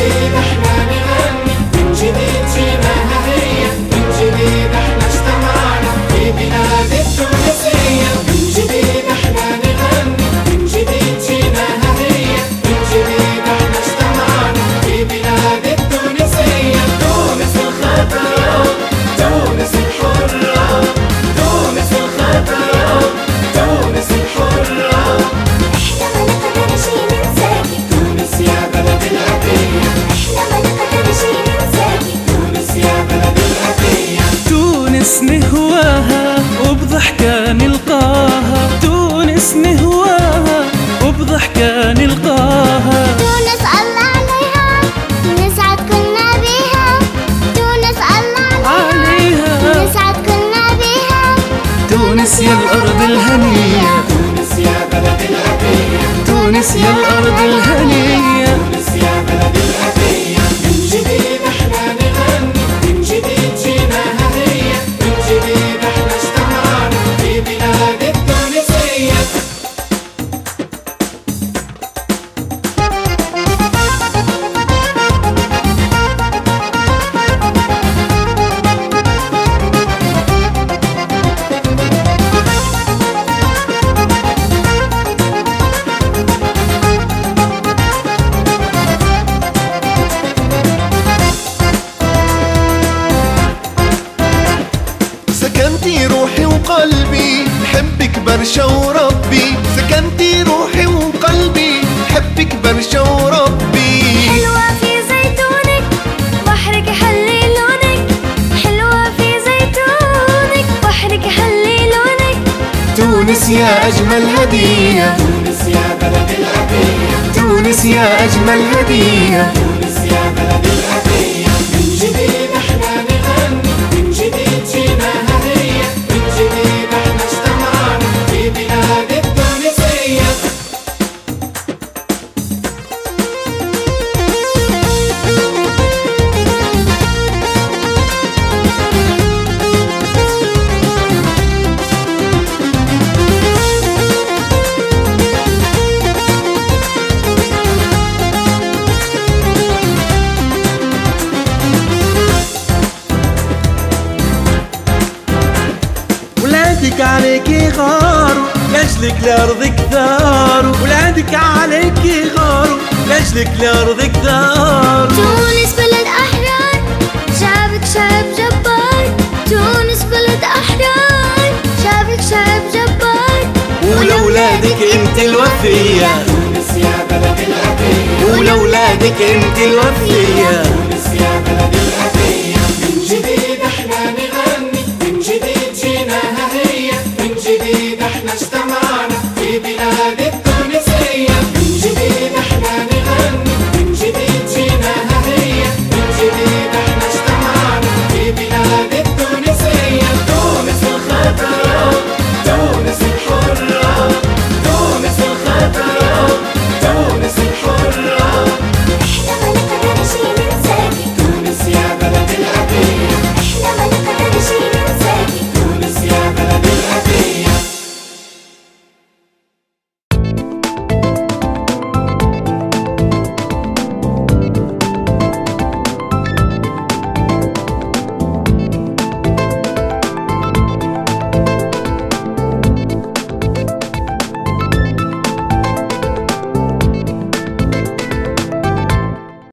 baby. وبضحكة نلقاها تونس نهواها وبضحكة نلقاها تونس الله عليها نسعد كلنا بيها. تونس الله عليها عليها. نسعد كلنا بيها. تونس يا الأرض الهنية. تونس يا بلد الأبية تونس يا الأرض الهنية. تونس يا بلد الأبية برشا وربي. سكنتي روحي وقلبي. حبك برشا وربي. حلوة في زيتونك بحرك يحلي لونك. حلوة في زيتونك بحرك يحلي لونك. تونس يا أجمل هدية. تونس يا بلد الأبية تونس يا أجمل هدية. تونس يا بلد الأبية عليك غاروا لأجلك لأرضك ثاروا ولادك عليك غاروا لأجلك لأرضك ثاروا تونس بلد أحرار شعبك شعب جبار. تونس بلد أحرار شعبك شعب جبار. ولولادك أنت الوفية. تونس يا بلد الأبية ولولادك أنت الوفية. تونس يا بلد الأبية